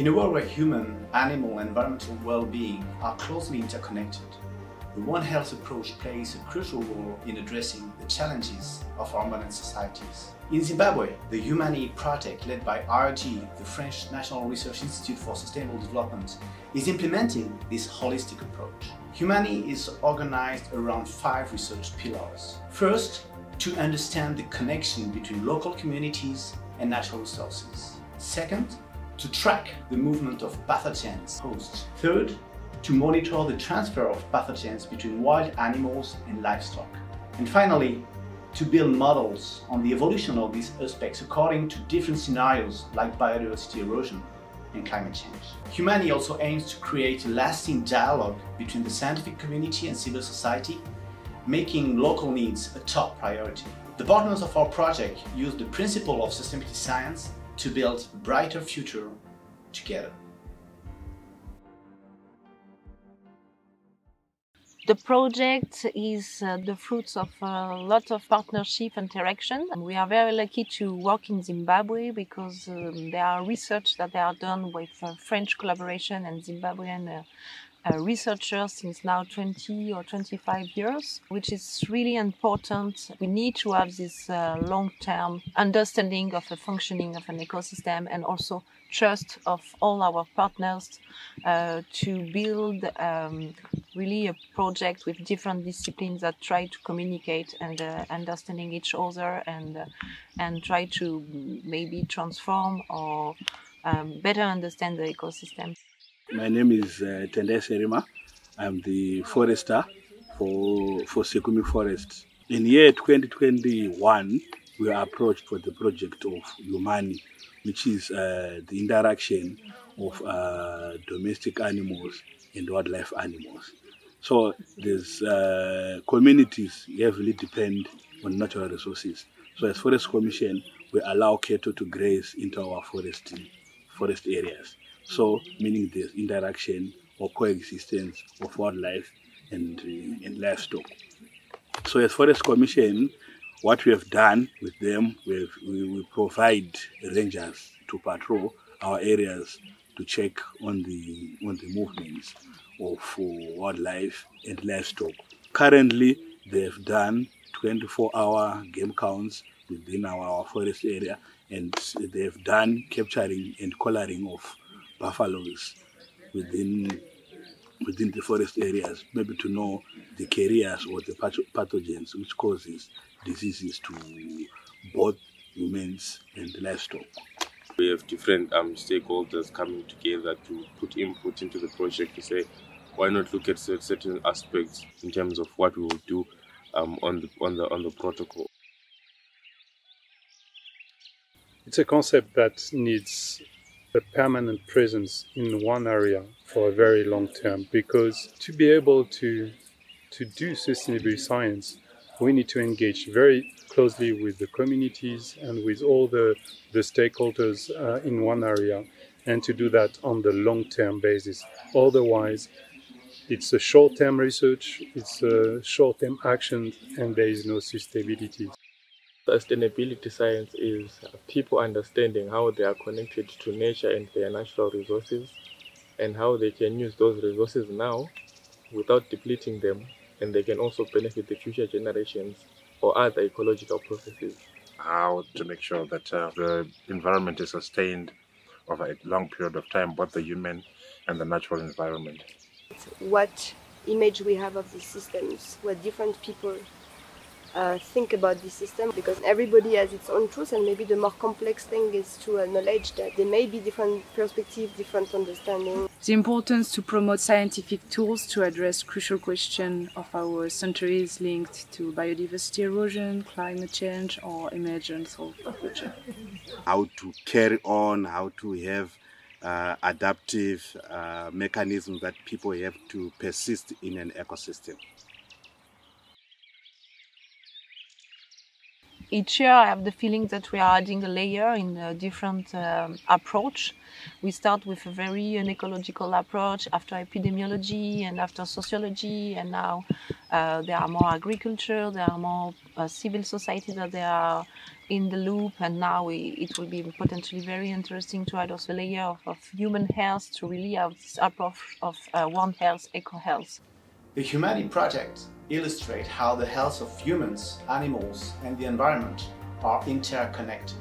In a world where human, animal, and environmental well-being are closely interconnected, the One Health approach plays a crucial role in addressing the challenges of our modern societies. In Zimbabwe, the Humani project led by IRD, the French National Research Institute for Sustainable Development, is implementing this holistic approach. Humani is organized around five research pillars. First, to understand the connection between local communities and natural resources. Second, to track the movement of pathogens hosts. Third, to monitor the transfer of pathogens between wild animals and livestock. And finally, to build models on the evolution of these aspects according to different scenarios like biodiversity erosion and climate change. Humani also aims to create a lasting dialogue between the scientific community and civil society, making local needs a top priority. The partners of our project use the principle of sustainability science to build a brighter future together. The project is uh, the fruits of a lot of partnership and interaction. We are very lucky to work in Zimbabwe because um, there are research that they are done with uh, French collaboration and Zimbabwean uh, uh, researchers since now 20 or 25 years, which is really important. We need to have this uh, long-term understanding of the functioning of an ecosystem and also trust of all our partners uh, to build um, really a project with different disciplines that try to communicate and uh, understanding each other and uh, and try to maybe transform or um, better understand the ecosystem. My name is uh, Tende Serima. I'm the forester for, for Sikumi Forest. In year 2021, we were approached for the project of Humani, which is uh, the interaction of uh, domestic animals and wildlife animals. So these uh, communities heavily depend on natural resources. So as Forest Commission, we allow cattle to graze into our forest, forest areas. So, meaning there's interaction or coexistence of wildlife and, uh, and livestock. So, as Forest Commission, what we have done with them, we, we provide rangers to patrol our areas to check on the on the movements of uh, wildlife and livestock. Currently, they have done 24-hour game counts within our, our forest area, and they have done capturing and collaring of buffaloes within within the forest areas, maybe to know the carriers or the pathogens which causes diseases to both humans and livestock. We have different um, stakeholders coming together to put input into the project to say, why not look at certain aspects in terms of what we will do um, on the on the on the protocol. It's a concept that needs a permanent presence in one area for a very long term because to be able to to do sustainable science we need to engage very closely with the communities and with all the, the stakeholders uh, in one area and to do that on the long term basis. Otherwise it's a short term research it's a short term action and there is no sustainability Sustainability science is people understanding how they are connected to nature and their natural resources and how they can use those resources now without depleting them and they can also benefit the future generations or other ecological processes. How to make sure that uh, the environment is sustained over a long period of time, both the human and the natural environment. What image we have of these systems, what different people uh, think about this system because everybody has its own truth and maybe the more complex thing is to acknowledge that there may be different perspectives, different understanding. The importance to promote scientific tools to address crucial questions of our centuries linked to biodiversity erosion, climate change or emergence of the future. How to carry on, how to have uh, adaptive uh, mechanisms that people have to persist in an ecosystem. Each year I have the feeling that we are adding a layer in a different um, approach. We start with a very an ecological approach after epidemiology and after sociology and now Uh, there are more agriculture, there are more uh, civil society that they are in the loop, and now we, it will be potentially very interesting to add also a layer of, of human health to really have this approach of uh, One Health, Eco Health. The Humanity Project illustrates how the health of humans, animals, and the environment are interconnected.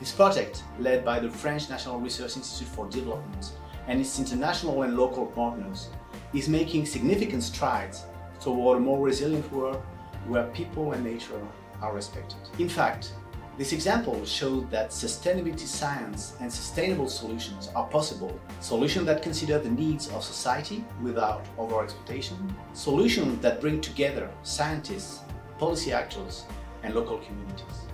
This project, led by the French National Research Institute for Development and its international and local partners, is making significant strides toward a more resilient world where people and nature are respected. In fact, this example showed that sustainability science and sustainable solutions are possible. Solutions that consider the needs of society without over-exploitation. Solutions that bring together scientists, policy actors, and local communities.